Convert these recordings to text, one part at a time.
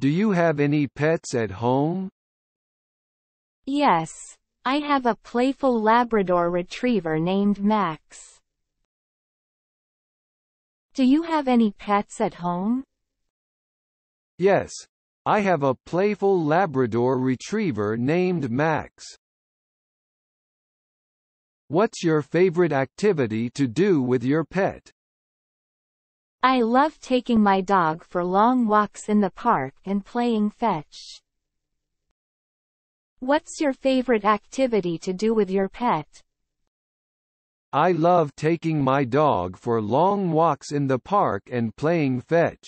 Do you have any pets at home? Yes, I have a playful Labrador retriever named Max. Do you have any pets at home? Yes. I have a playful Labrador retriever named Max. What's your favorite activity to do with your pet? I love taking my dog for long walks in the park and playing fetch. What's your favorite activity to do with your pet? I love taking my dog for long walks in the park and playing fetch.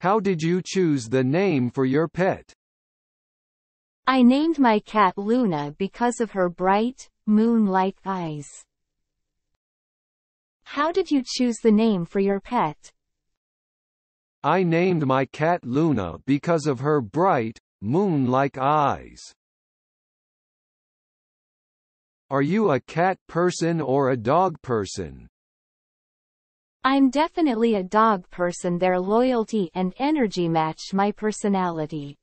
How did you choose the name for your pet? I named my cat Luna because of her bright, moon-like eyes. How did you choose the name for your pet? I named my cat Luna because of her bright, moon-like eyes. Are you a cat person or a dog person? I'm definitely a dog person their loyalty and energy match my personality.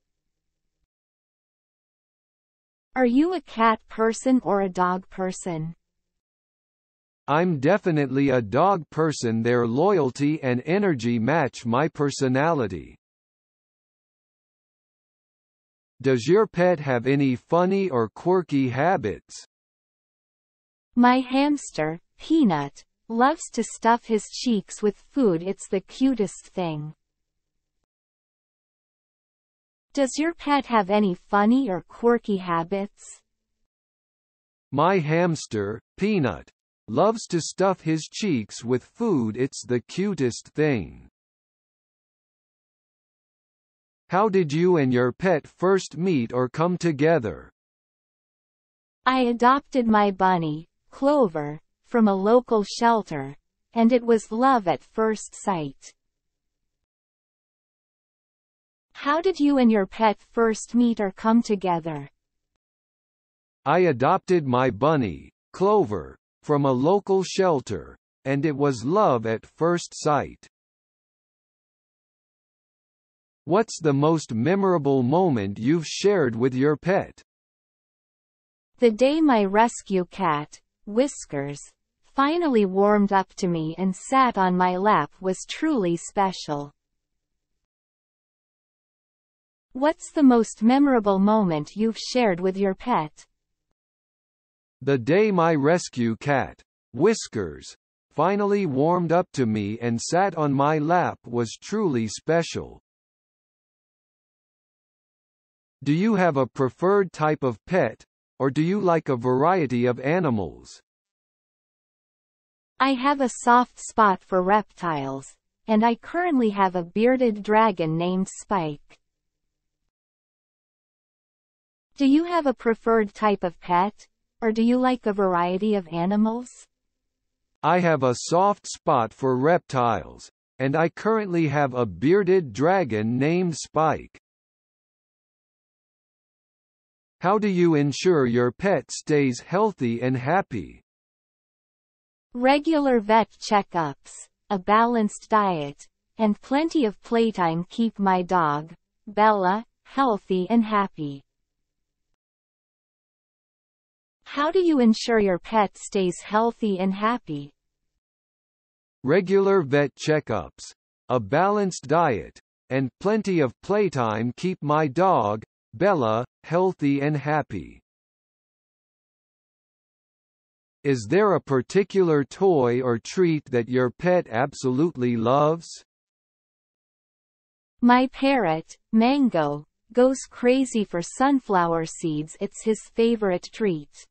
Are you a cat person or a dog person? I'm definitely a dog person their loyalty and energy match my personality. Does your pet have any funny or quirky habits? My hamster, Peanut, loves to stuff his cheeks with food it's the cutest thing. Does your pet have any funny or quirky habits? My hamster, Peanut, Loves to stuff his cheeks with food it's the cutest thing. How did you and your pet first meet or come together? I adopted my bunny, Clover, from a local shelter, and it was love at first sight. How did you and your pet first meet or come together? I adopted my bunny, Clover, from a local shelter, and it was love at first sight. What's the most memorable moment you've shared with your pet? The day my rescue cat, Whiskers, finally warmed up to me and sat on my lap was truly special. What's the most memorable moment you've shared with your pet? The day my rescue cat, Whiskers, finally warmed up to me and sat on my lap was truly special. Do you have a preferred type of pet, or do you like a variety of animals? I have a soft spot for reptiles, and I currently have a bearded dragon named Spike. Do you have a preferred type of pet? Or do you like a variety of animals? I have a soft spot for reptiles, and I currently have a bearded dragon named Spike. How do you ensure your pet stays healthy and happy? Regular vet checkups, a balanced diet, and plenty of playtime keep my dog, Bella, healthy and happy. How do you ensure your pet stays healthy and happy? Regular vet checkups, a balanced diet, and plenty of playtime keep my dog, Bella, healthy and happy. Is there a particular toy or treat that your pet absolutely loves? My parrot, Mango, goes crazy for sunflower seeds it's his favorite treat.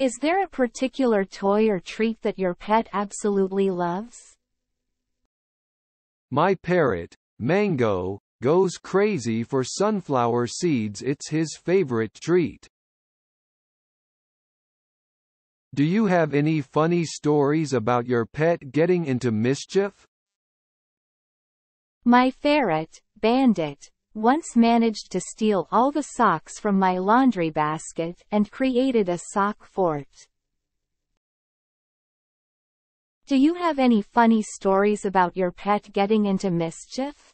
Is there a particular toy or treat that your pet absolutely loves? My parrot, Mango, goes crazy for sunflower seeds it's his favorite treat. Do you have any funny stories about your pet getting into mischief? My ferret, Bandit, once managed to steal all the socks from my laundry basket and created a sock fort. Do you have any funny stories about your pet getting into mischief?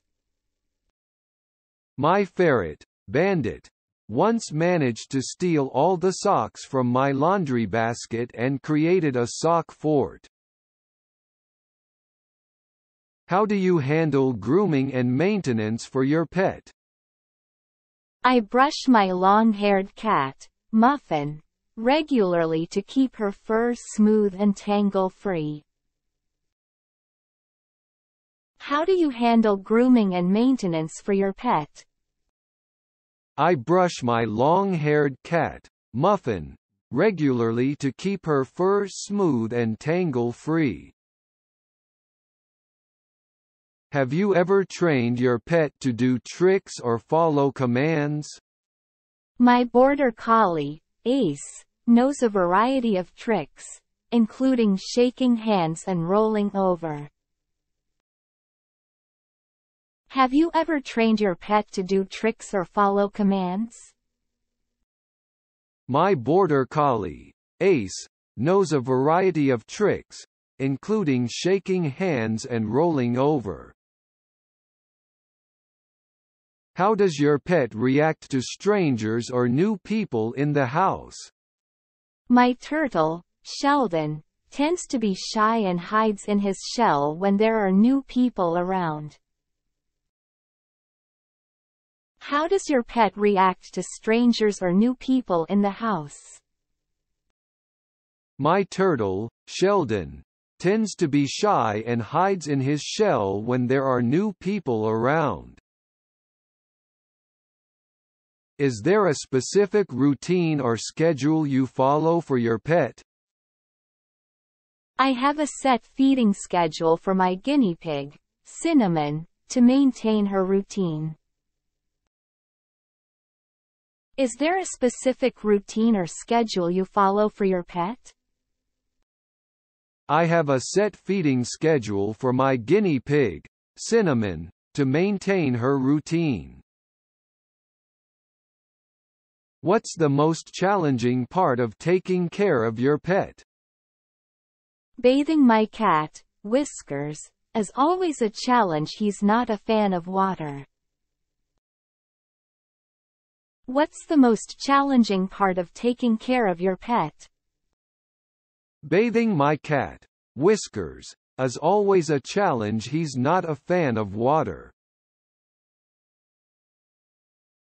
My ferret, Bandit, once managed to steal all the socks from my laundry basket and created a sock fort. How do you handle grooming and maintenance for your pet? I brush my long-haired cat, Muffin, regularly to keep her fur smooth and tangle-free. How do you handle grooming and maintenance for your pet? I brush my long-haired cat, Muffin, regularly to keep her fur smooth and tangle-free. Have you ever trained your pet to do tricks or follow commands? My border collie, Ace, knows a variety of tricks, including shaking hands and rolling over. Have you ever trained your pet to do tricks or follow commands? My border collie, Ace, knows a variety of tricks, including shaking hands and rolling over. How does your pet react to strangers or new people in the house? My turtle, Sheldon, tends to be shy and hides in his shell when there are new people around. How does your pet react to strangers or new people in the house? My turtle, Sheldon, tends to be shy and hides in his shell when there are new people around. Is there a specific routine or schedule you follow for your pet? I have a set feeding schedule for my guinea pig, Cinnamon, to maintain her routine. Is there a specific routine or schedule you follow for your pet? I have a set feeding schedule for my guinea pig, Cinnamon, to maintain her routine. What's the most challenging part of taking care of your pet? Bathing my cat, Whiskers, is always a challenge he's not a fan of water. What's the most challenging part of taking care of your pet? Bathing my cat, Whiskers, is always a challenge he's not a fan of water.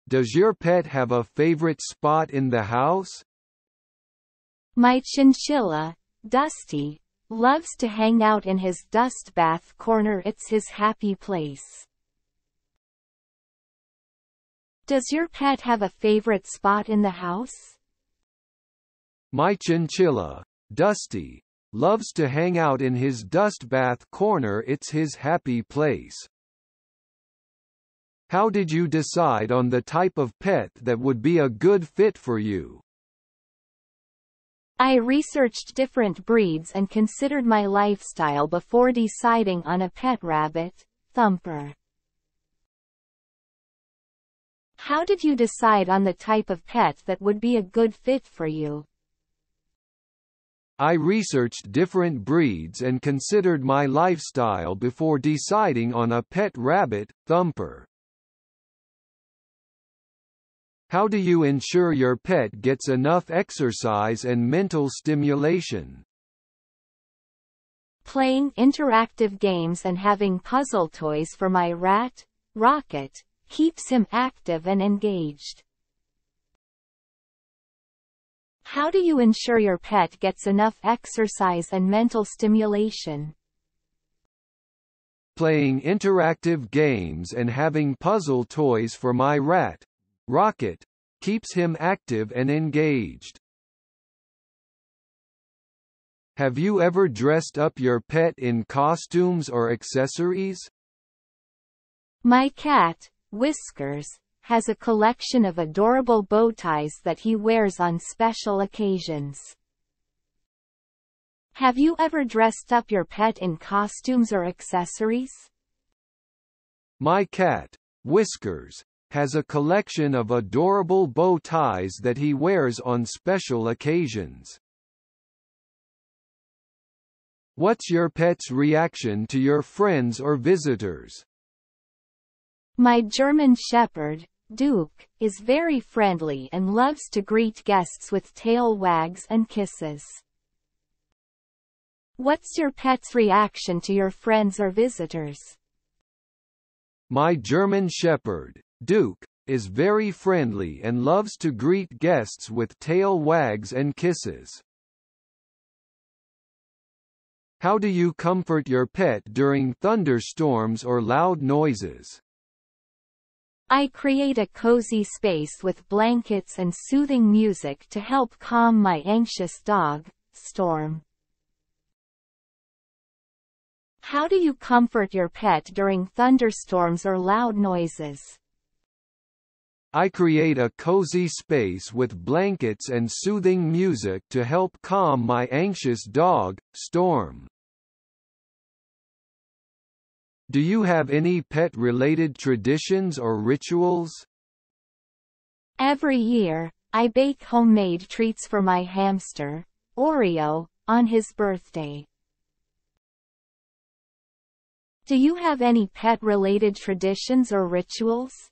Does your pet have a favorite spot in the house? My chinchilla, Dusty, loves to hang out in his dust bath corner it's his happy place. Does your pet have a favorite spot in the house? My chinchilla, Dusty, loves to hang out in his dust bath corner it's his happy place. How did you decide on the type of pet that would be a good fit for you? I researched different breeds and considered my lifestyle before deciding on a pet rabbit, Thumper. How did you decide on the type of pet that would be a good fit for you? I researched different breeds and considered my lifestyle before deciding on a pet rabbit, Thumper. How do you ensure your pet gets enough exercise and mental stimulation? Playing interactive games and having puzzle toys for my rat, Rocket, keeps him active and engaged. How do you ensure your pet gets enough exercise and mental stimulation? Playing interactive games and having puzzle toys for my rat, Rocket keeps him active and engaged. Have you ever dressed up your pet in costumes or accessories? My cat, Whiskers, has a collection of adorable bow ties that he wears on special occasions. Have you ever dressed up your pet in costumes or accessories? My cat, Whiskers, has a collection of adorable bow ties that he wears on special occasions. What's your pet's reaction to your friends or visitors? My German Shepherd, Duke, is very friendly and loves to greet guests with tail wags and kisses. What's your pet's reaction to your friends or visitors? My German Shepherd, Duke, is very friendly and loves to greet guests with tail wags and kisses. How do you comfort your pet during thunderstorms or loud noises? I create a cozy space with blankets and soothing music to help calm my anxious dog, Storm. How do you comfort your pet during thunderstorms or loud noises? I create a cozy space with blankets and soothing music to help calm my anxious dog, Storm. Do you have any pet-related traditions or rituals? Every year, I bake homemade treats for my hamster, Oreo, on his birthday. Do you have any pet-related traditions or rituals?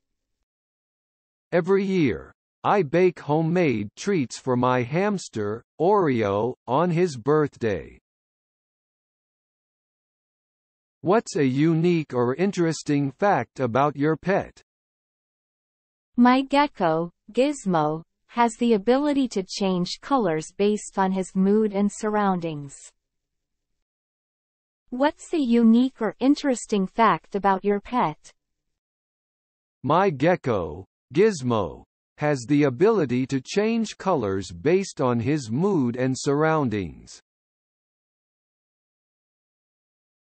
Every year, I bake homemade treats for my hamster, Oreo, on his birthday. What's a unique or interesting fact about your pet? My gecko, Gizmo, has the ability to change colors based on his mood and surroundings. What's a unique or interesting fact about your pet? My gecko, Gizmo, has the ability to change colors based on his mood and surroundings.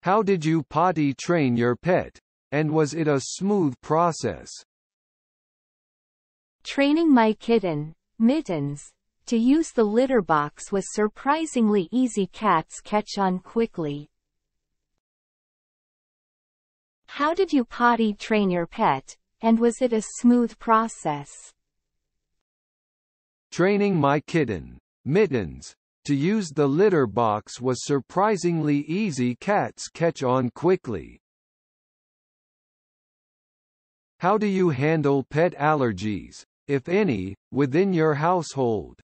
How did you potty train your pet? And was it a smooth process? Training my kitten, Mittens, to use the litter box was surprisingly easy cats catch on quickly. How did you potty train your pet, and was it a smooth process? Training my kitten, Mittens, to use the litter box was surprisingly easy cats catch on quickly. How do you handle pet allergies, if any, within your household?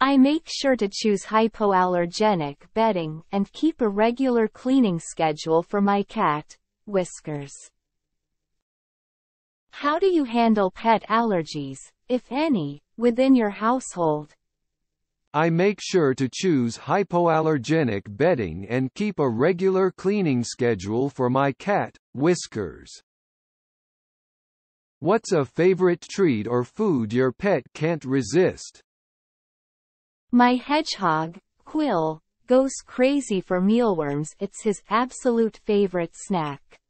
I make sure to choose hypoallergenic bedding and keep a regular cleaning schedule for my cat, Whiskers. How do you handle pet allergies, if any, within your household? I make sure to choose hypoallergenic bedding and keep a regular cleaning schedule for my cat, Whiskers. What's a favorite treat or food your pet can't resist? My hedgehog, Quill, goes crazy for mealworms it's his absolute favorite snack.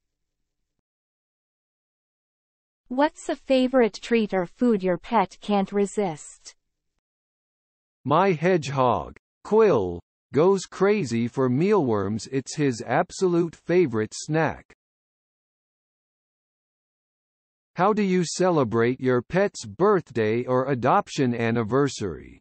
What's a favorite treat or food your pet can't resist? My hedgehog, Quill, goes crazy for mealworms it's his absolute favorite snack. How do you celebrate your pet's birthday or adoption anniversary?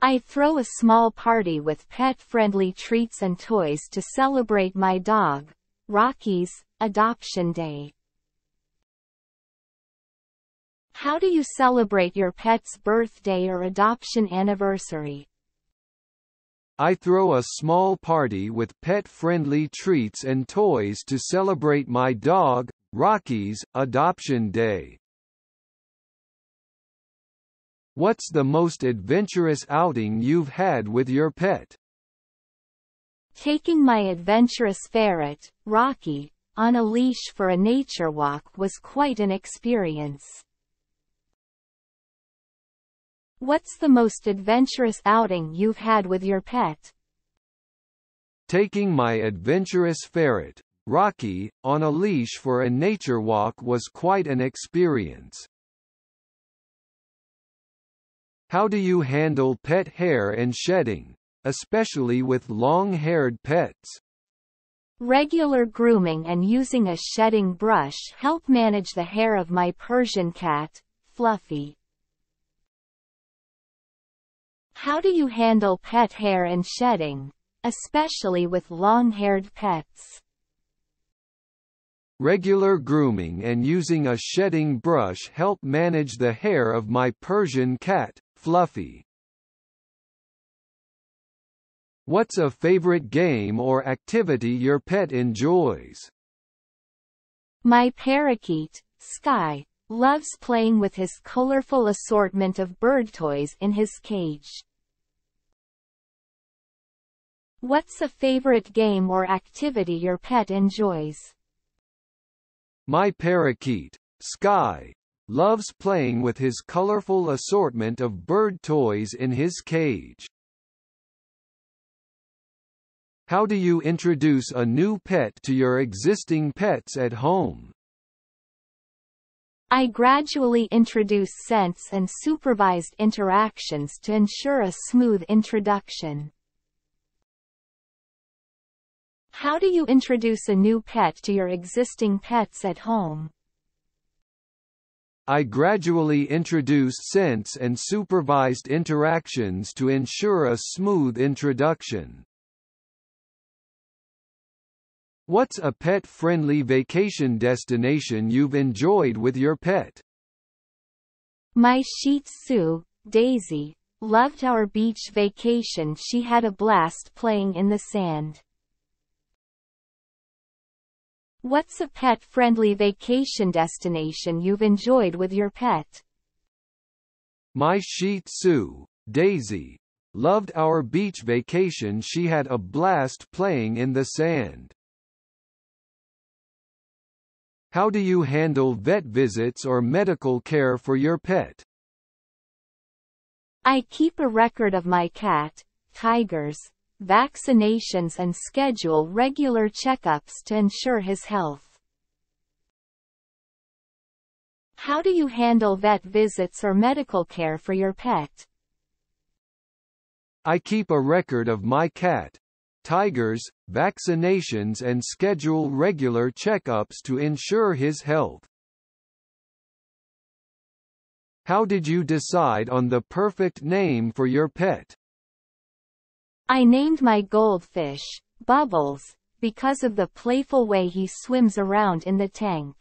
I throw a small party with pet-friendly treats and toys to celebrate my dog, Rocky's, adoption day. How do you celebrate your pet's birthday or adoption anniversary? I throw a small party with pet-friendly treats and toys to celebrate my dog, Rocky's, adoption day. What's the most adventurous outing you've had with your pet? Taking my adventurous ferret, Rocky, on a leash for a nature walk was quite an experience. What's the most adventurous outing you've had with your pet? Taking my adventurous ferret, Rocky, on a leash for a nature walk was quite an experience. How do you handle pet hair and shedding, especially with long-haired pets? Regular grooming and using a shedding brush help manage the hair of my Persian cat, Fluffy. How do you handle pet hair and shedding, especially with long-haired pets? Regular grooming and using a shedding brush help manage the hair of my Persian cat, Fluffy. What's a favorite game or activity your pet enjoys? My parakeet, Sky, loves playing with his colorful assortment of bird toys in his cage. What's a favorite game or activity your pet enjoys? My parakeet, Sky, loves playing with his colorful assortment of bird toys in his cage. How do you introduce a new pet to your existing pets at home? I gradually introduce sense and supervised interactions to ensure a smooth introduction. How do you introduce a new pet to your existing pets at home? I gradually introduce sense and supervised interactions to ensure a smooth introduction. What's a pet-friendly vacation destination you've enjoyed with your pet? My Shih Tzu, Daisy, loved our beach vacation she had a blast playing in the sand. What's a pet-friendly vacation destination you've enjoyed with your pet? My Shih Tzu, Daisy, loved our beach vacation she had a blast playing in the sand. How do you handle vet visits or medical care for your pet? I keep a record of my cat, Tiger's, vaccinations and schedule regular checkups to ensure his health. How do you handle vet visits or medical care for your pet? I keep a record of my cat, Tiger's, vaccinations and schedule regular checkups to ensure his health. How did you decide on the perfect name for your pet? I named my goldfish, Bubbles, because of the playful way he swims around in the tank.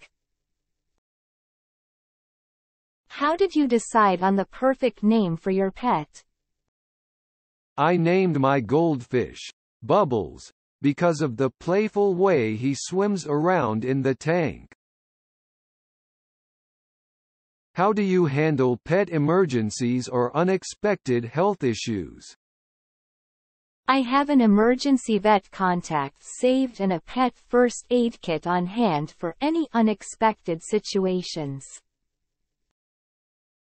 How did you decide on the perfect name for your pet? I named my goldfish, Bubbles, because of the playful way he swims around in the tank. How do you handle pet emergencies or unexpected health issues? I have an emergency vet contact saved and a pet first aid kit on hand for any unexpected situations.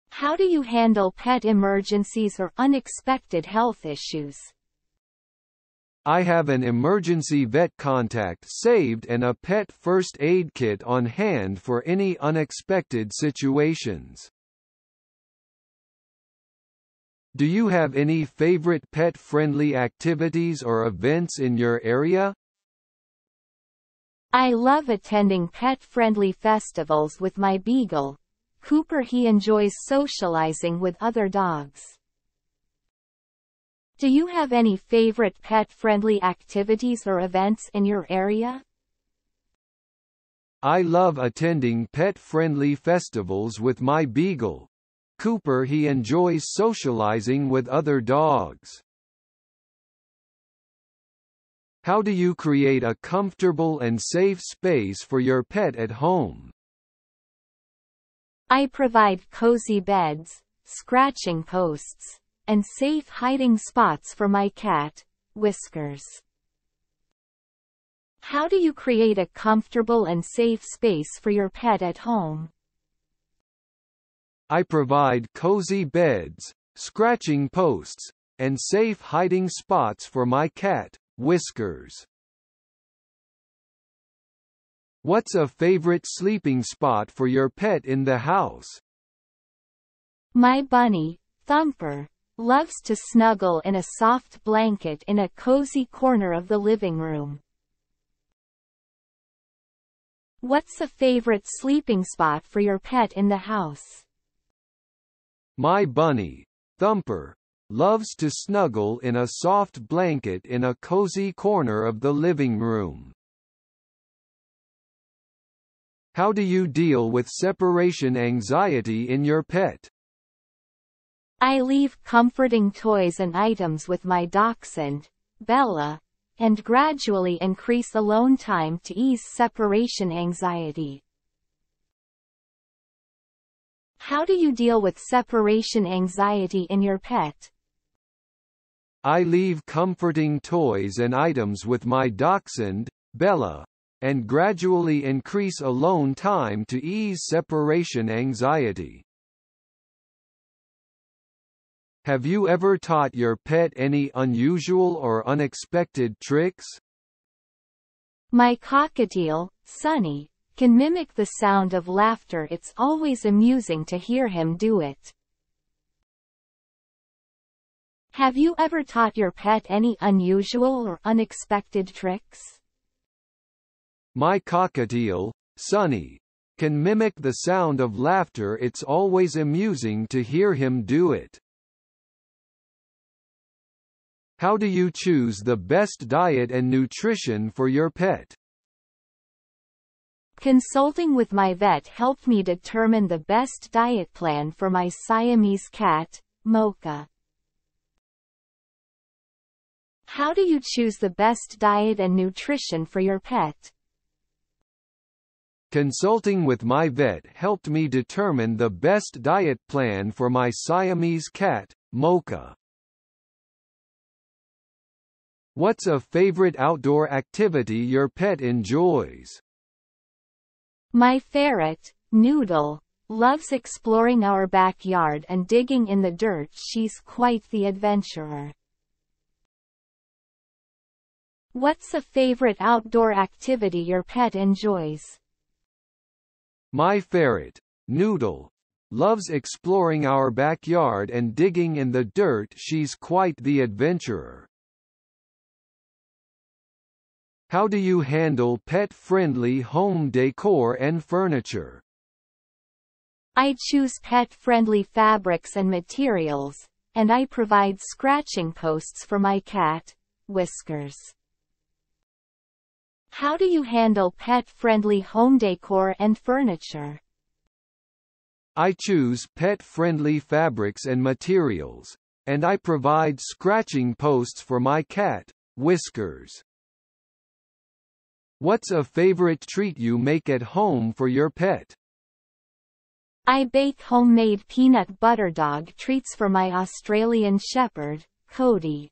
How do you handle pet emergencies or unexpected health issues? I have an emergency vet contact saved and a pet first aid kit on hand for any unexpected situations. Do you have any favorite pet-friendly activities or events in your area? I love attending pet-friendly festivals with my beagle. Cooper he enjoys socializing with other dogs. Do you have any favorite pet-friendly activities or events in your area? I love attending pet-friendly festivals with my beagle. Cooper he enjoys socializing with other dogs. How do you create a comfortable and safe space for your pet at home? I provide cozy beds, scratching posts, and safe hiding spots for my cat, Whiskers. How do you create a comfortable and safe space for your pet at home? I provide cozy beds, scratching posts, and safe hiding spots for my cat, Whiskers. What's a favorite sleeping spot for your pet in the house? My bunny, Thumper, loves to snuggle in a soft blanket in a cozy corner of the living room. What's a favorite sleeping spot for your pet in the house? My bunny, Thumper, loves to snuggle in a soft blanket in a cozy corner of the living room. How do you deal with separation anxiety in your pet? I leave comforting toys and items with my dachshund, Bella, and gradually increase alone time to ease separation anxiety. How do you deal with separation anxiety in your pet? I leave comforting toys and items with my dachshund, Bella, and gradually increase alone time to ease separation anxiety. Have you ever taught your pet any unusual or unexpected tricks? My cockatiel, Sunny, can mimic the sound of laughter it's always amusing to hear him do it. Have you ever taught your pet any unusual or unexpected tricks? My cockatiel, Sunny, can mimic the sound of laughter it's always amusing to hear him do it. How do you choose the best diet and nutrition for your pet? Consulting with my vet helped me determine the best diet plan for my Siamese cat, Mocha. How do you choose the best diet and nutrition for your pet? Consulting with my vet helped me determine the best diet plan for my Siamese cat, Mocha. What's a favorite outdoor activity your pet enjoys? My ferret, Noodle, loves exploring our backyard and digging in the dirt she's quite the adventurer. What's a favorite outdoor activity your pet enjoys? My ferret, Noodle, loves exploring our backyard and digging in the dirt she's quite the adventurer. How do you handle pet-friendly home decor and furniture? I choose pet-friendly fabrics and materials, and I provide scratching posts for my cat, Whiskers. How do you handle pet-friendly home decor and furniture? I choose pet-friendly fabrics and materials, and I provide scratching posts for my cat, Whiskers. What's a favorite treat you make at home for your pet? I bake homemade peanut butter dog treats for my Australian Shepherd, Cody.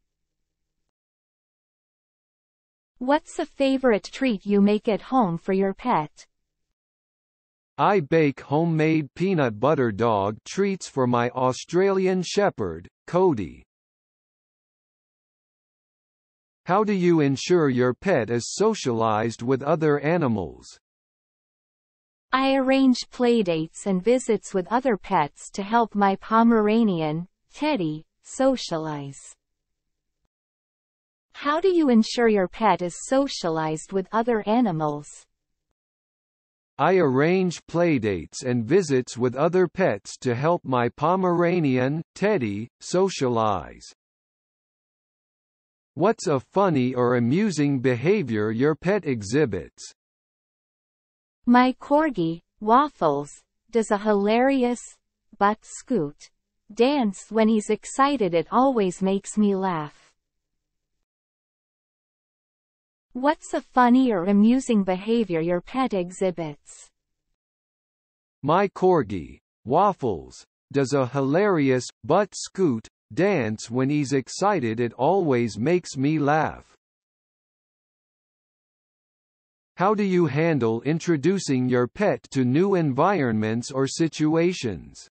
What's a favorite treat you make at home for your pet? I bake homemade peanut butter dog treats for my Australian Shepherd, Cody. How do you ensure your pet is socialized with other animals? I arrange playdates and visits with other pets to help my Pomeranian, Teddy, socialize. How do you ensure your pet is socialized with other animals? I arrange playdates and visits with other pets to help my Pomeranian, Teddy, socialize. What's a funny or amusing behavior your pet exhibits? My corgi, Waffles, does a hilarious, butt scoot, dance when he's excited it always makes me laugh. What's a funny or amusing behavior your pet exhibits? My corgi, Waffles, does a hilarious, butt scoot, dance when he's excited it always makes me laugh. How do you handle introducing your pet to new environments or situations?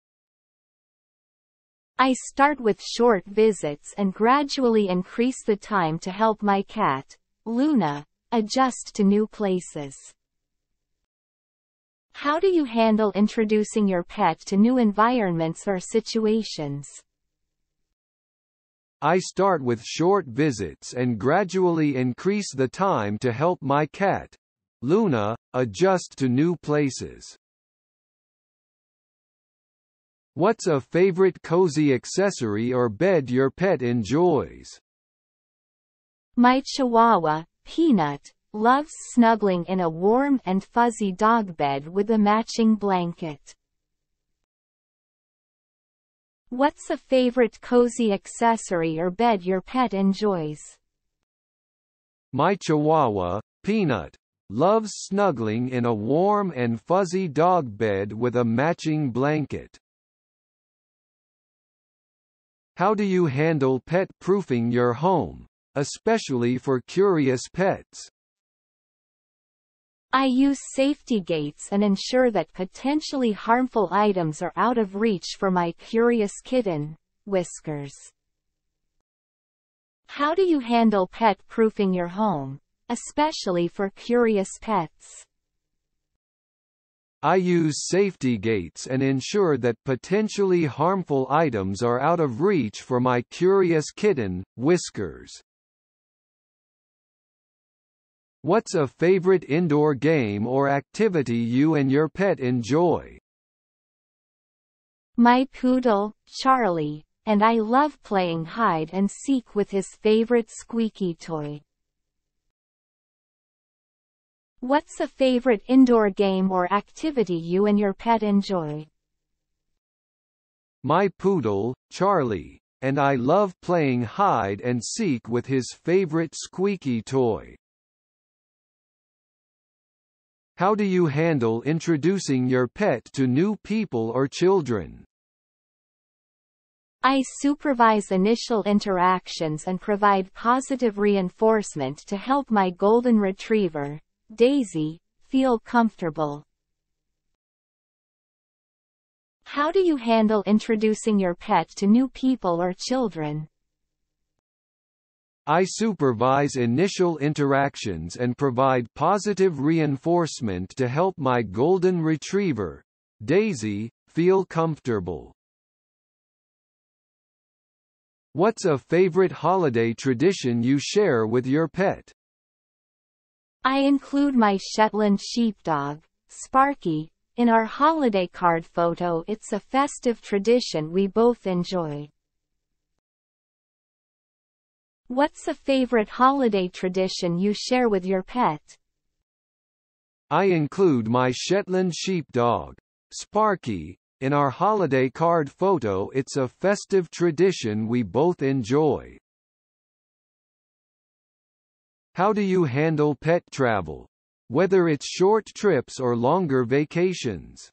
I start with short visits and gradually increase the time to help my cat, Luna, adjust to new places. How do you handle introducing your pet to new environments or situations? I start with short visits and gradually increase the time to help my cat, Luna, adjust to new places. What's a favorite cozy accessory or bed your pet enjoys? My Chihuahua, Peanut, loves snuggling in a warm and fuzzy dog bed with a matching blanket. What's a favorite cozy accessory or bed your pet enjoys? My Chihuahua, Peanut, loves snuggling in a warm and fuzzy dog bed with a matching blanket. How do you handle pet-proofing your home, especially for curious pets? I use safety gates and ensure that potentially harmful items are out of reach for my curious kitten, Whiskers. How do you handle pet-proofing your home, especially for curious pets? I use safety gates and ensure that potentially harmful items are out of reach for my curious kitten, Whiskers. What's a favorite indoor game or activity you and your pet enjoy? My poodle, Charlie, and I love playing hide and seek with his favorite squeaky toy. What's a favorite indoor game or activity you and your pet enjoy? My poodle, Charlie, and I love playing hide and seek with his favorite squeaky toy. How do you handle introducing your pet to new people or children? I supervise initial interactions and provide positive reinforcement to help my golden retriever, Daisy, feel comfortable. How do you handle introducing your pet to new people or children? I supervise initial interactions and provide positive reinforcement to help my golden retriever, Daisy, feel comfortable. What's a favorite holiday tradition you share with your pet? I include my Shetland sheepdog, Sparky, in our holiday card photo. It's a festive tradition we both enjoy. What's a favorite holiday tradition you share with your pet? I include my Shetland sheepdog, Sparky, in our holiday card photo. It's a festive tradition we both enjoy. How do you handle pet travel? Whether it's short trips or longer vacations.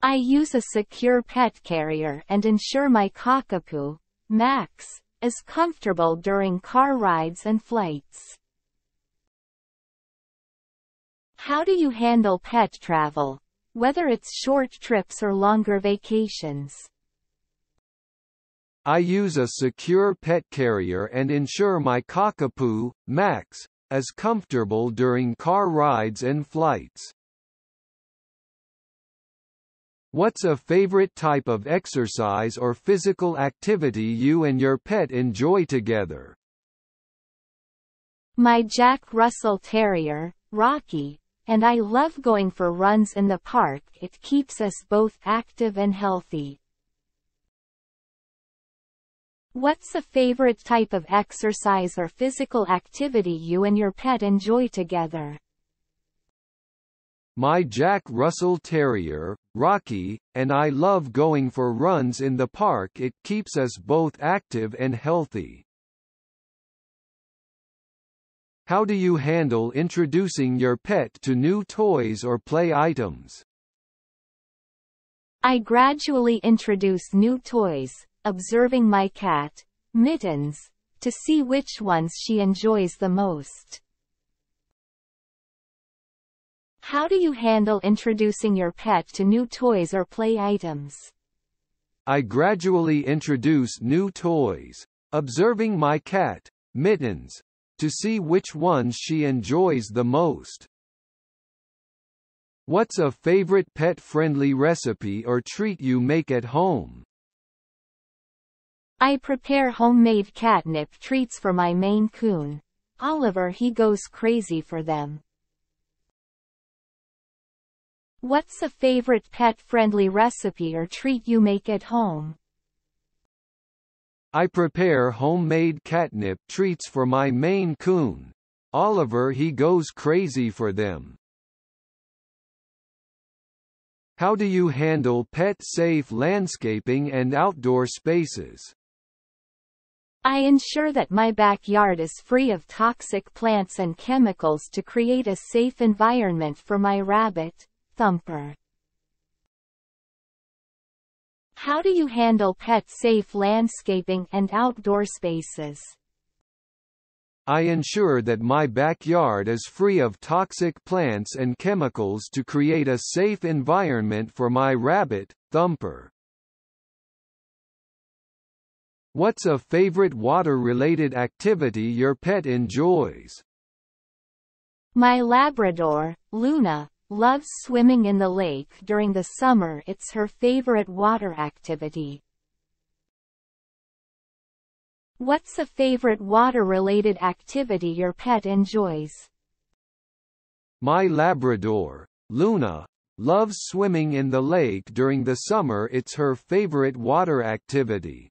I use a secure pet carrier and ensure my cockapoo, Max, is comfortable during car rides and flights. How do you handle pet travel, whether it's short trips or longer vacations? I use a secure pet carrier and ensure my cockapoo, Max, is comfortable during car rides and flights. What's a favorite type of exercise or physical activity you and your pet enjoy together? My Jack Russell Terrier, Rocky, and I love going for runs in the park. It keeps us both active and healthy. What's a favorite type of exercise or physical activity you and your pet enjoy together? My Jack Russell Terrier, Rocky, and I love going for runs in the park it keeps us both active and healthy. How do you handle introducing your pet to new toys or play items? I gradually introduce new toys, observing my cat, Mittens, to see which ones she enjoys the most. How do you handle introducing your pet to new toys or play items? I gradually introduce new toys, observing my cat, Mittens, to see which ones she enjoys the most. What's a favorite pet-friendly recipe or treat you make at home? I prepare homemade catnip treats for my Maine Coon. Oliver he goes crazy for them. What's a favorite pet-friendly recipe or treat you make at home? I prepare homemade catnip treats for my Maine Coon. Oliver he goes crazy for them. How do you handle pet-safe landscaping and outdoor spaces? I ensure that my backyard is free of toxic plants and chemicals to create a safe environment for my rabbit, Thumper. How do you handle pet-safe landscaping and outdoor spaces? I ensure that my backyard is free of toxic plants and chemicals to create a safe environment for my rabbit, Thumper. What's a favorite water-related activity your pet enjoys? My Labrador, Luna, loves swimming in the lake during the summer it's her favorite water activity. What's a favorite water-related activity your pet enjoys? My Labrador, Luna, loves swimming in the lake during the summer it's her favorite water activity.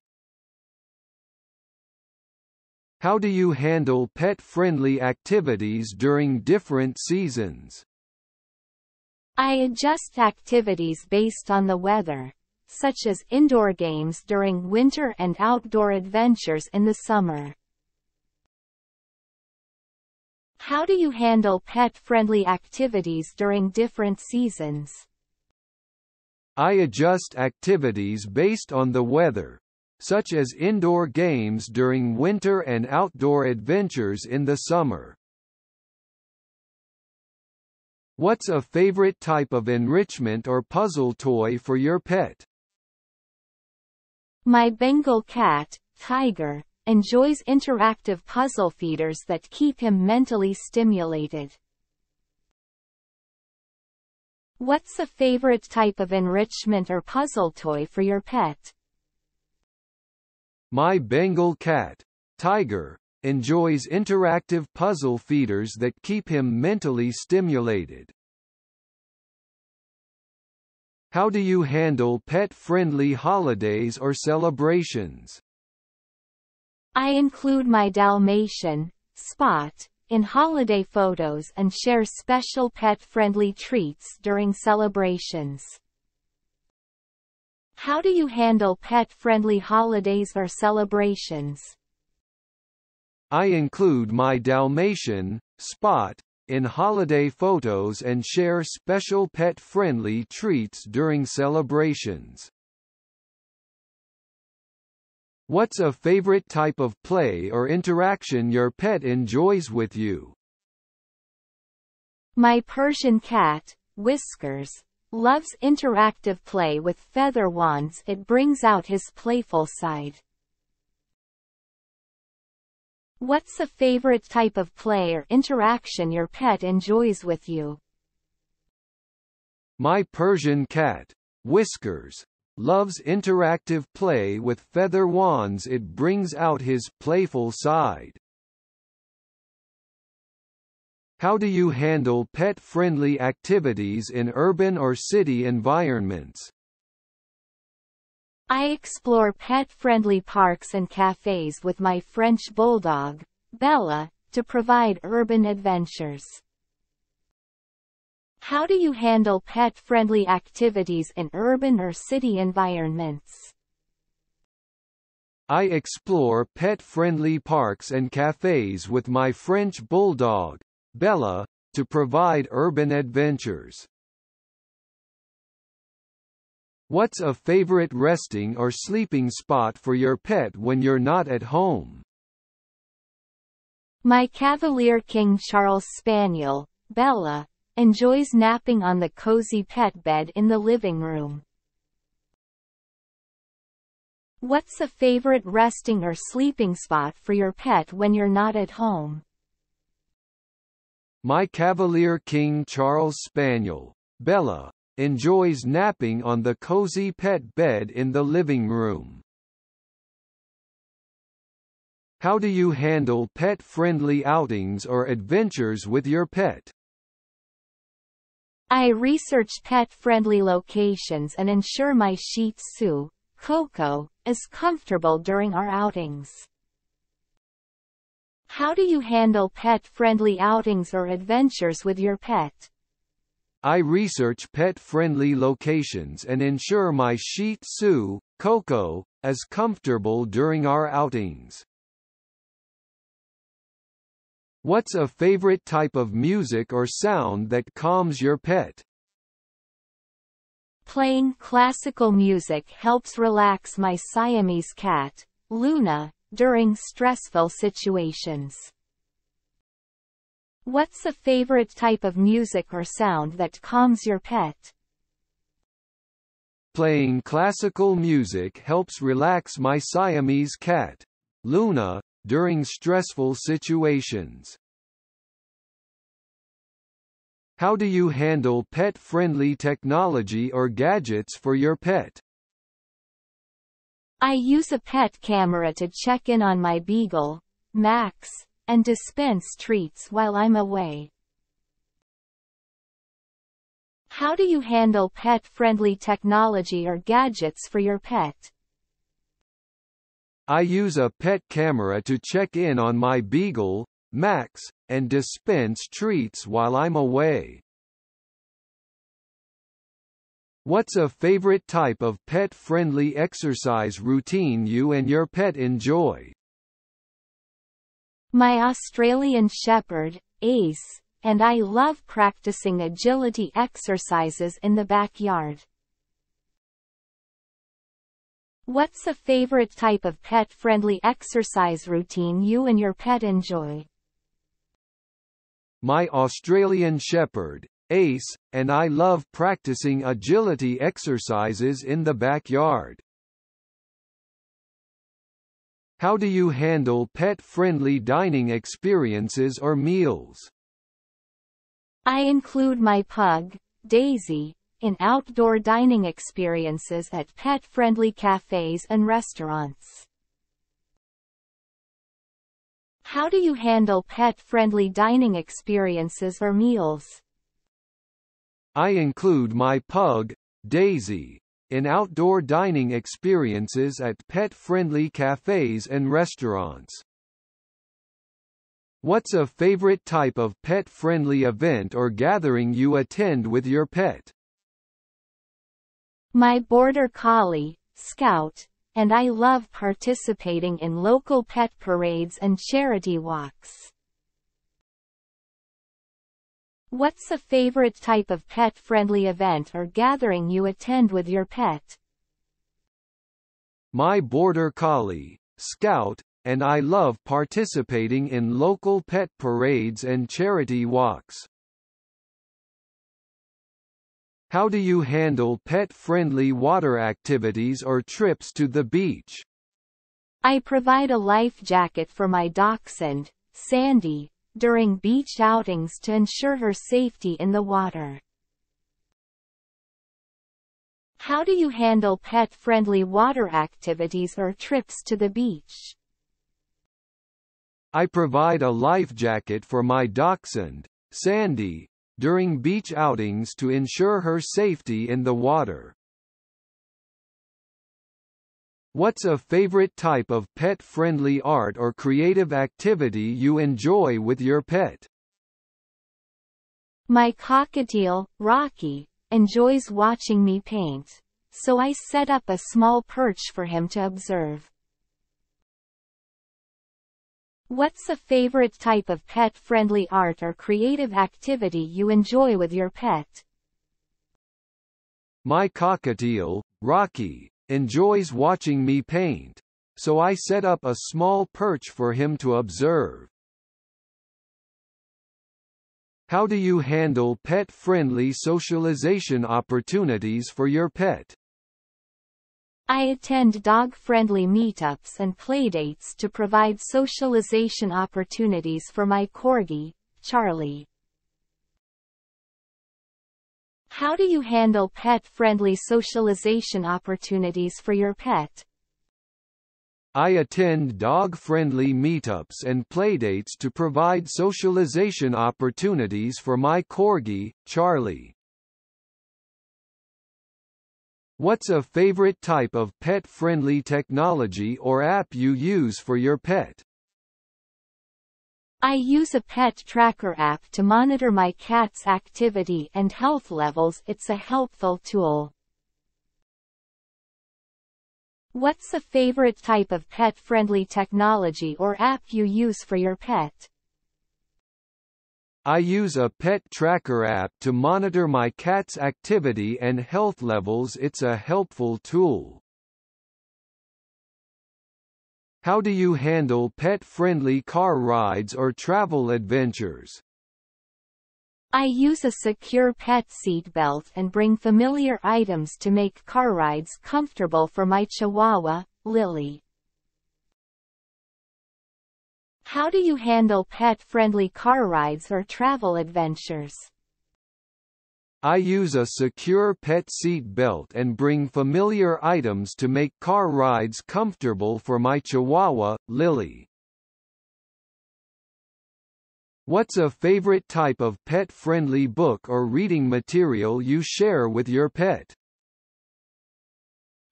How do you handle pet-friendly activities during different seasons? I adjust activities based on the weather, such as indoor games during winter and outdoor adventures in the summer. How do you handle pet-friendly activities during different seasons? I adjust activities based on the weather, such as indoor games during winter and outdoor adventures in the summer. What's a favorite type of enrichment or puzzle toy for your pet? My Bengal cat, Tiger, enjoys interactive puzzle feeders that keep him mentally stimulated. What's a favorite type of enrichment or puzzle toy for your pet? My Bengal cat, Tiger, enjoys interactive puzzle feeders that keep him mentally stimulated. How do you handle pet-friendly holidays or celebrations? I include my Dalmatian, Spot, in holiday photos and share special pet-friendly treats during celebrations. How do you handle pet-friendly holidays or celebrations? I include my Dalmatian, Spot, in holiday photos and share special pet-friendly treats during celebrations. What's a favorite type of play or interaction your pet enjoys with you? My Persian cat, Whiskers, Loves interactive play with feather wands it brings out his playful side. What's a favorite type of play or interaction your pet enjoys with you? My Persian cat, Whiskers, loves interactive play with feather wands it brings out his playful side. How do you handle pet-friendly activities in urban or city environments? I explore pet-friendly parks and cafes with my French bulldog, Bella, to provide urban adventures. How do you handle pet-friendly activities in urban or city environments? I explore pet-friendly parks and cafes with my French bulldog, Bella, to provide urban adventures. What's a favorite resting or sleeping spot for your pet when you're not at home? My Cavalier King Charles Spaniel, Bella, enjoys napping on the cozy pet bed in the living room. What's a favorite resting or sleeping spot for your pet when you're not at home? My Cavalier King Charles Spaniel, Bella, enjoys napping on the cozy pet bed in the living room. How do you handle pet-friendly outings or adventures with your pet? I research pet-friendly locations and ensure my Shih Tzu, Coco, is comfortable during our outings. How do you handle pet-friendly outings or adventures with your pet? I research pet-friendly locations and ensure my Shih Tzu, Coco, is comfortable during our outings. What's a favorite type of music or sound that calms your pet? Playing classical music helps relax my Siamese cat, Luna, during stressful situations. What's a favorite type of music or sound that calms your pet? Playing classical music helps relax my Siamese cat, Luna, during stressful situations. How do you handle pet-friendly technology or gadgets for your pet? I use a pet camera to check in on my beagle, Max, and dispense treats while I'm away. How do you handle pet-friendly technology or gadgets for your pet? I use a pet camera to check in on my beagle, Max, and dispense treats while I'm away. What's a favorite type of pet-friendly exercise routine you and your pet enjoy? My Australian Shepherd, Ace, and I love practicing agility exercises in the backyard. What's a favorite type of pet-friendly exercise routine you and your pet enjoy? My Australian Shepherd, Ace, and I love practicing agility exercises in the backyard. How do you handle pet-friendly dining experiences or meals? I include my pug, Daisy, in outdoor dining experiences at pet-friendly cafes and restaurants. How do you handle pet-friendly dining experiences or meals? I include my pug, Daisy, in outdoor dining experiences at pet-friendly cafes and restaurants. What's a favorite type of pet-friendly event or gathering you attend with your pet? My border collie, Scout, and I love participating in local pet parades and charity walks. What's a favorite type of pet-friendly event or gathering you attend with your pet? My border collie, Scout, and I love participating in local pet parades and charity walks. How do you handle pet-friendly water activities or trips to the beach? I provide a life jacket for my dachshund, Sandy, during beach outings to ensure her safety in the water. How do you handle pet-friendly water activities or trips to the beach? I provide a life jacket for my dachshund, Sandy, during beach outings to ensure her safety in the water. What's a favorite type of pet-friendly art or creative activity you enjoy with your pet? My cockatiel, Rocky, enjoys watching me paint, so I set up a small perch for him to observe. What's a favorite type of pet-friendly art or creative activity you enjoy with your pet? My cockatiel, Rocky, enjoys watching me paint, so I set up a small perch for him to observe. How do you handle pet-friendly socialization opportunities for your pet? I attend dog-friendly meetups and playdates to provide socialization opportunities for my corgi, Charlie. How do you handle pet-friendly socialization opportunities for your pet? I attend dog-friendly meetups and playdates to provide socialization opportunities for my corgi, Charlie. What's a favorite type of pet-friendly technology or app you use for your pet? I use a pet tracker app to monitor my cat's activity and health levels. It's a helpful tool. What's a favorite type of pet-friendly technology or app you use for your pet? I use a pet tracker app to monitor my cat's activity and health levels. It's a helpful tool. How do you handle pet-friendly car rides or travel adventures? I use a secure pet seatbelt and bring familiar items to make car rides comfortable for my Chihuahua, Lily. How do you handle pet-friendly car rides or travel adventures? I use a secure pet seat belt and bring familiar items to make car rides comfortable for my Chihuahua, Lily. What's a favorite type of pet-friendly book or reading material you share with your pet?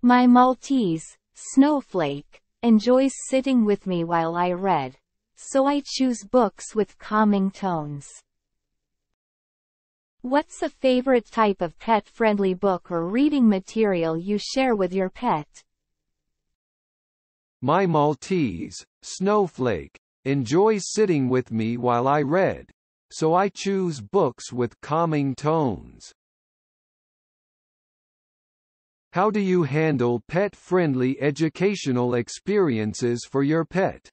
My Maltese, Snowflake, enjoys sitting with me while I read so I choose books with calming tones. What's a favorite type of pet-friendly book or reading material you share with your pet? My Maltese, Snowflake, enjoys sitting with me while I read, so I choose books with calming tones. How do you handle pet-friendly educational experiences for your pet?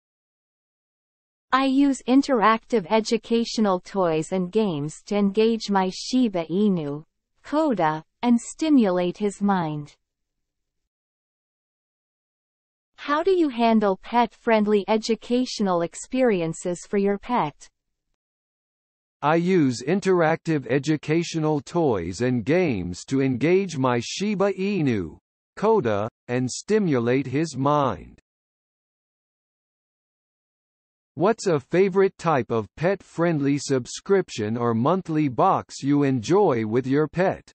I use interactive educational toys and games to engage my Shiba Inu, Koda, and stimulate his mind. How do you handle pet-friendly educational experiences for your pet? I use interactive educational toys and games to engage my Shiba Inu, Koda, and stimulate his mind. What's a favorite type of pet-friendly subscription or monthly box you enjoy with your pet?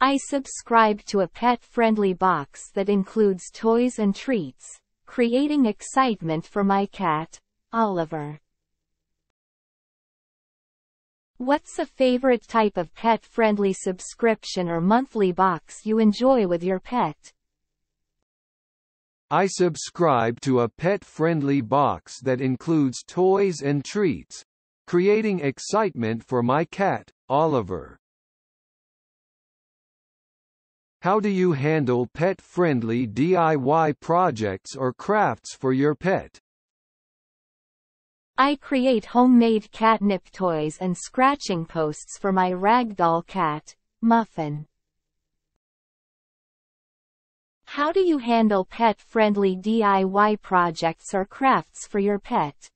I subscribe to a pet-friendly box that includes toys and treats, creating excitement for my cat, Oliver. What's a favorite type of pet-friendly subscription or monthly box you enjoy with your pet? I subscribe to a pet-friendly box that includes toys and treats, creating excitement for my cat, Oliver. How do you handle pet-friendly DIY projects or crafts for your pet? I create homemade catnip toys and scratching posts for my ragdoll cat, Muffin. How do you handle pet-friendly DIY projects or crafts for your pet?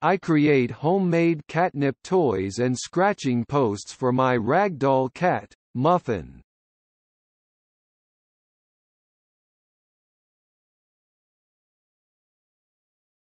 I create homemade catnip toys and scratching posts for my ragdoll cat, Muffin.